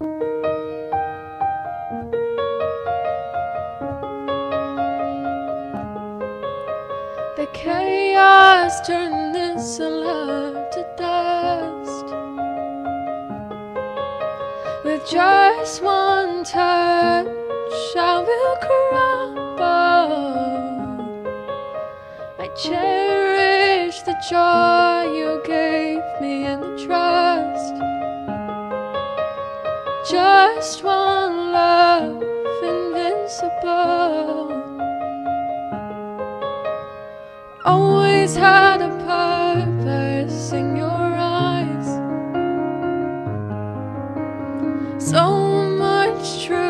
The chaos turned this love to dust. With just one touch I will crumble. I cherish the joy you gave just one love, invincible. Always had a purpose in your eyes. So much truth.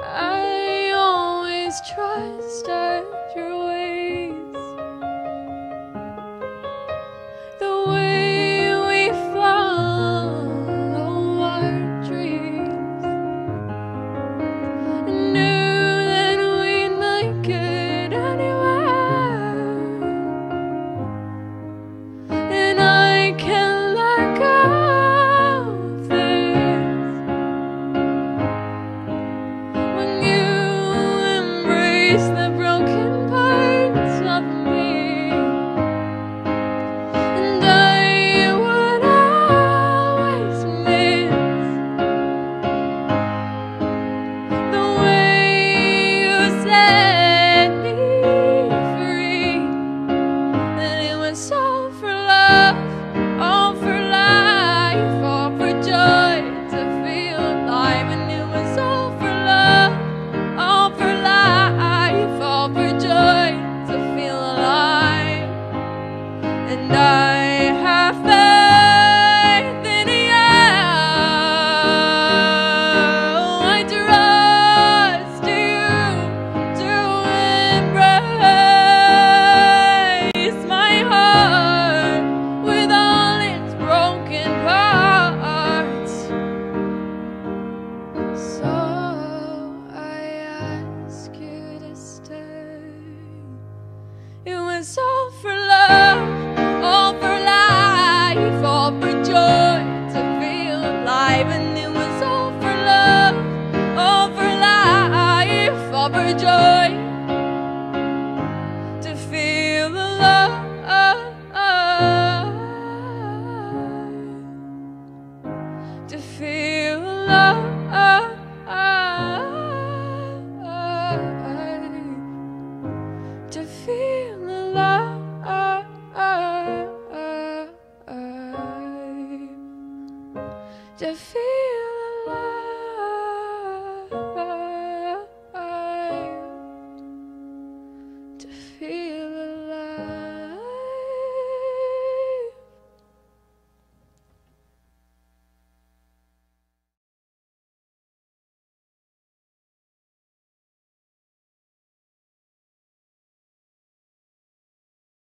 I always trust us all for love, all for life, all for joy to feel alive. And it was all for love, all for life, all for joy to feel alive. To feel alive. Defeat.